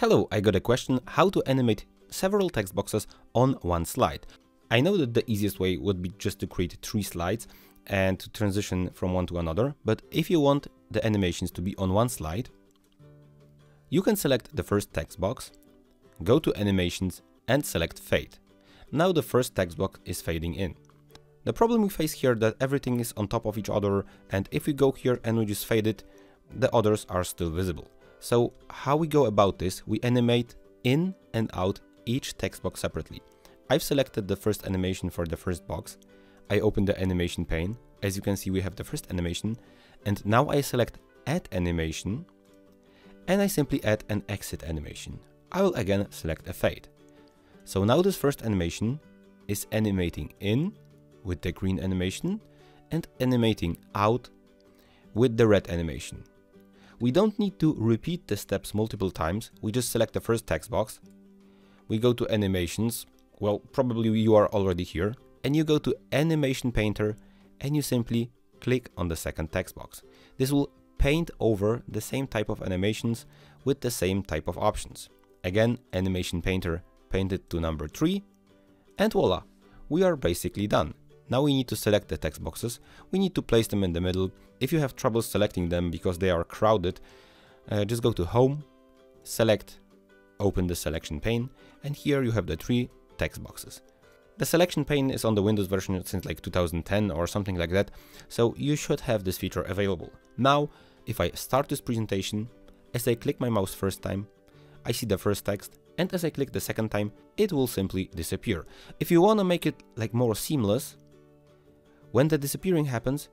Hello, I got a question how to animate several text boxes on one slide. I know that the easiest way would be just to create three slides and to transition from one to another, but if you want the animations to be on one slide, you can select the first text box, go to animations and select fade. Now the first text box is fading in. The problem we face here that everything is on top of each other and if we go here and we just fade it, the others are still visible. So how we go about this, we animate in and out each text box separately. I've selected the first animation for the first box. I open the animation pane. As you can see, we have the first animation. And now I select add animation and I simply add an exit animation. I will again select a fade. So now this first animation is animating in with the green animation and animating out with the red animation. We don't need to repeat the steps multiple times, we just select the first text box, we go to animations, well probably you are already here, and you go to animation painter and you simply click on the second text box. This will paint over the same type of animations with the same type of options. Again, animation painter painted to number 3 and voila, we are basically done. Now we need to select the text boxes, we need to place them in the middle. If you have trouble selecting them because they are crowded, uh, just go to home, select, open the selection pane, and here you have the three text boxes. The selection pane is on the Windows version since like 2010 or something like that, so you should have this feature available. Now, if I start this presentation, as I click my mouse first time, I see the first text, and as I click the second time, it will simply disappear. If you want to make it like more seamless, when the disappearing happens,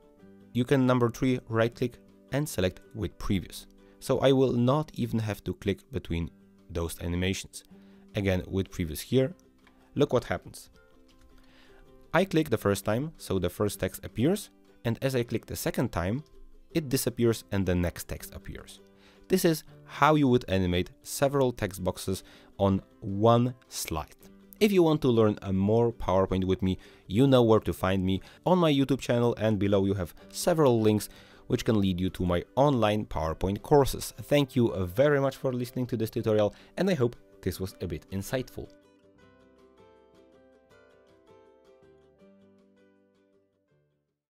you can number 3 right click and select with previous. So I will not even have to click between those animations. Again with previous here, look what happens. I click the first time, so the first text appears, and as I click the second time, it disappears and the next text appears. This is how you would animate several text boxes on one slide. If you want to learn a more PowerPoint with me, you know where to find me on my YouTube channel and below you have several links which can lead you to my online PowerPoint courses. Thank you very much for listening to this tutorial and I hope this was a bit insightful.